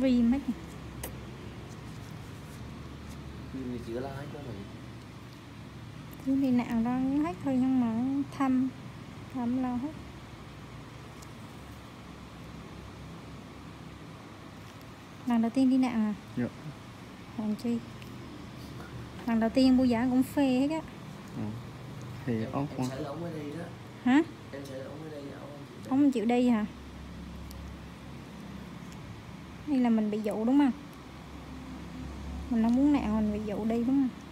vì mấy mình chữa là hết đó rồi thứ đi nào đó hết thôi nhưng mà thăm thăm lo hết lần đầu tiên đi nạo à? Dạ. Hèn chi? Lần đầu tiên bu giả cũng phê hết á. Ừ. thì ốc em sợ là ông ở đây đó. Hả? Em là ở đây ông không chịu đi hả đây là mình bị dụ, đúng không? Mình không muốn nạo mình bị dụ đi, đúng không?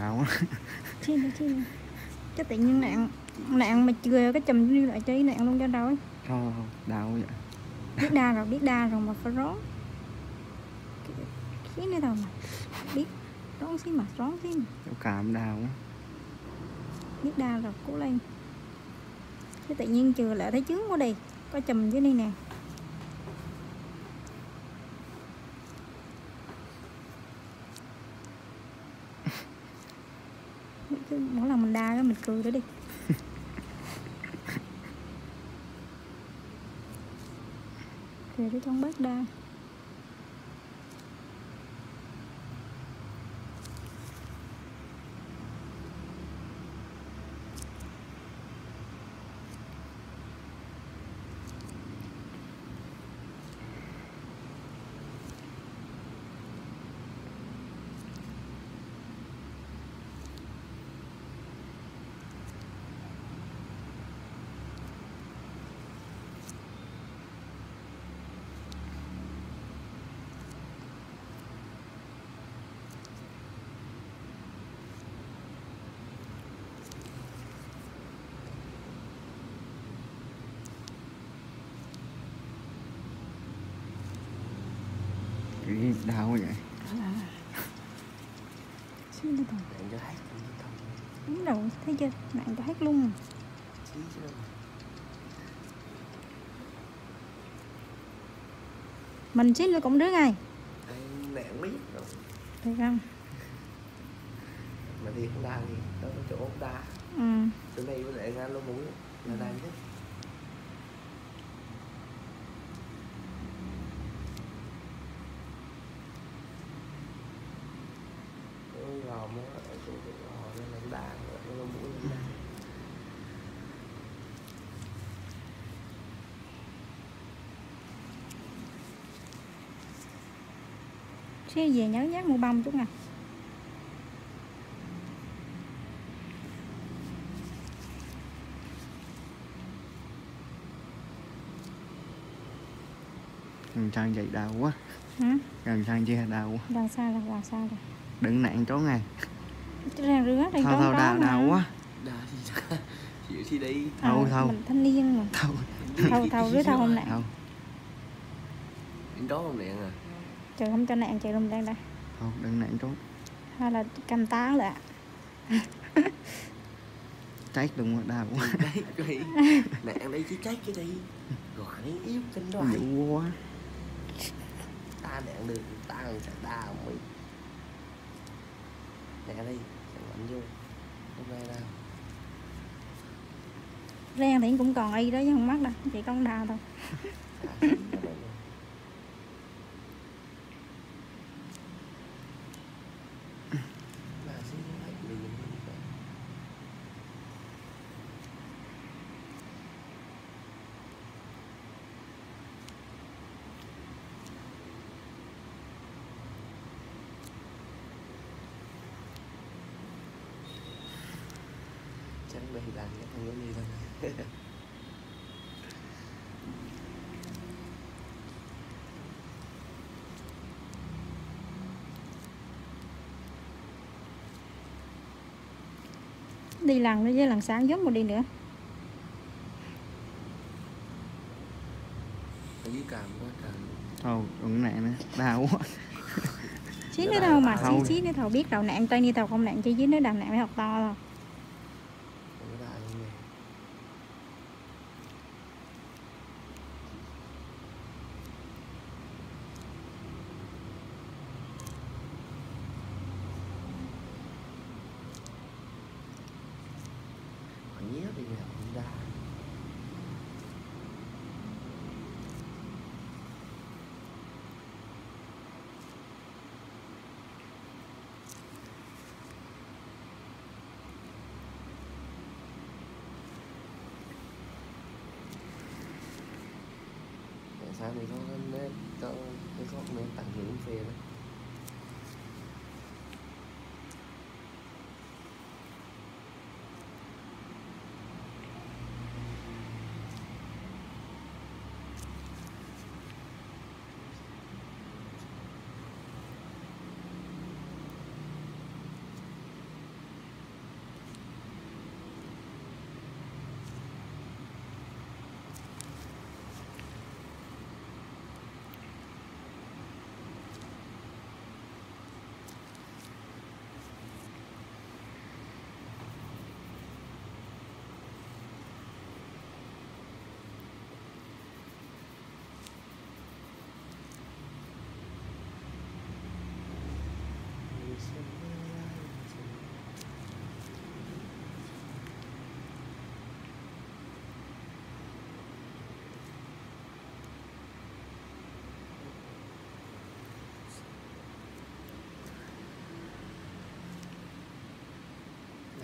Quá. Chi nữa chi nữa chứ tự nhiên nạn nạn mà chưa cái chùm như lại cháy nạn luôn cho đâu ấy. Không không đau vậy. Biết đa rồi biết đa rồi mà phải rón. Khí nữa đâu mà biết. Rón xí mà rón xí mà. Cảm đau quá. Biết đa rồi cố lên. Chứ tự nhiên chưa lại thấy chướng quá đi. Có chùm dưới đây nè Chứ mỗi lần mình đa cái mình cười đó đi. Cười đi con bớt đa cái đau quá vậy? Xíu nữa thôi. Nạn cho hát cũng đúng rồi thấy chưa? Nặng cho hết luôn. Mình xíu nữa cũng đứa ngay Anh nạn biết rồi được không? Mà đi không đa thì Đó có chỗ không đa. Ừ. Chỗ này với lại ngang lô mũi Là đa nhất Cái gò nó ở chỗ cái gò nó là đa Nó lô mũi là đa xíu về nhớ nhát mua bông chút nè. Gần sang vậy đau quá. Hả? Gần sang chia đau quá. Đằng xa rồi đằng xa rồi. Đừng nạn chó ngay chứ ra rứa trốn thao có đau đau quá. Đa thì ra Chịu thì đi. Ờ, Thâu, thâu. mình thanh niên mà. Thao thâu thâu rứa thâu không nạn Đến đó không nạn à trời không cho nạn trời lùm đang đây. Thao đừng nạn chó hay là cầm tá là cháy luôn quá đau quá. Đấy, đi Nạn đây chứ trách cái đi. Gọi nó yếu kinh đó dữ quá. Ta nạn được ta còn sẽ đa không biết. Nè đi chẳng mạnh vô. Hôm nay đâu. Ren thì cũng còn y đó chứ không mắc đâu chỉ con đào thôi à, xí nó đây nè. Là xí nó thấy liền như vậy. Chắc đây là cái không có gì đâu đi lần nữa với lần sáng giống một đi nữa. Ở dưới càm quá trời thao đừng nạn nữa đau quá. Xí nữa đâu mà Thâu. xí xí nữa thầu biết đầu nạn tay như thầu không nạn chỉ dưới nữa đàm nạn mới học to thôi không có đại luôn nè Còn nhớ đi nào không ra tại sao mình có cái nét cái góc nét tặng hưởng phê đó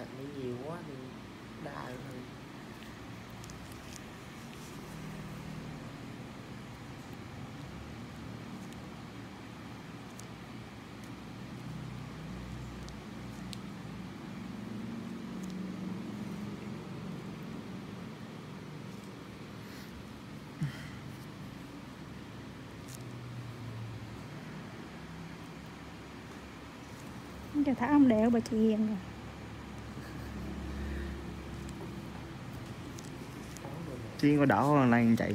thật nó nhiều quá thì đa hơn cho thả ông đẻo bà chị hiền rồi có nè Chí có đỏ lên chạy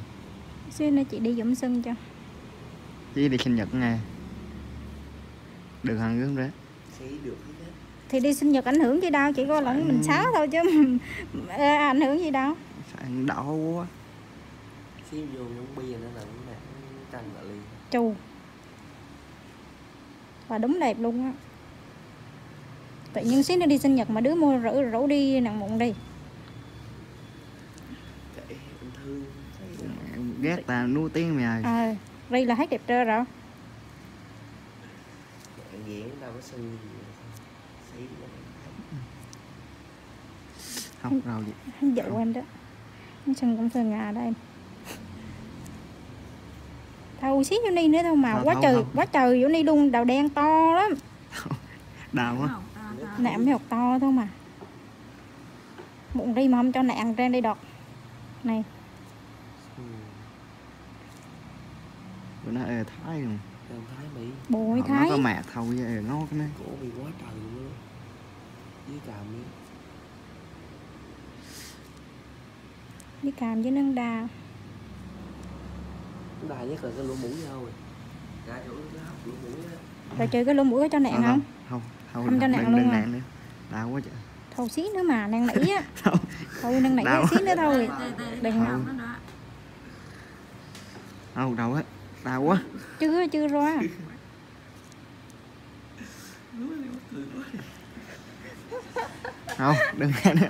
xíu nữa chị đi dũng sân cho. Chí đi sinh nhật nghe. Được hàng gớm đấy xí được hết á. Thì đi sinh nhật ảnh hưởng gì đâu chỉ có lẫn mình xáo thôi chứ ờ, ảnh hưởng gì đâu. Sao đỏ quá. Xí vô những bia nữa là nó nè căng lại liền. Chù và đúng đẹp luôn á. Tự nhiên xíu nữa đi sinh nhật mà đứa mua rủ rủ đi nặng mụn đi kệ em thương thấy Mẹ, Ghét ta nuôi tiếng mày ờ ri là hết đẹp trơ rồi. Nghiện đâu có gì Không đâu gì? anh dụ em đó. Anh sân cũng sân ngà đó em. Thâu xí vô ni nữa đâu mà. Quá trời quá trời vô ni luôn. Đầu đen to lắm. Đau quá. Nạm mới học to thôi mà. Bụng đi mà không cho nạn ra đây đọt. Này ừ. Bữa nó ê thái luôn em thấy mỹ bội Họ thái. Nó có mạc thôi với ê ngó cái nó cổ bị quá trời luôn với càm đi với càm với nâng đà đà nhất là cái lỗ mũi thôi. Ra chỗ cái hốc lỗ mũi á rồi chơi cái lỗ mũi có cho nạn không? Không Không Không cho đừng- nặng đừng luôn à? Đau quá trời. Thâu xí nữa mà năn nỉ á. Không. Thôi năn nỉ xí nữa thôi. Đừng Không Không đau á Đau quá. Chưa chưa ra Không đừng nghe nữa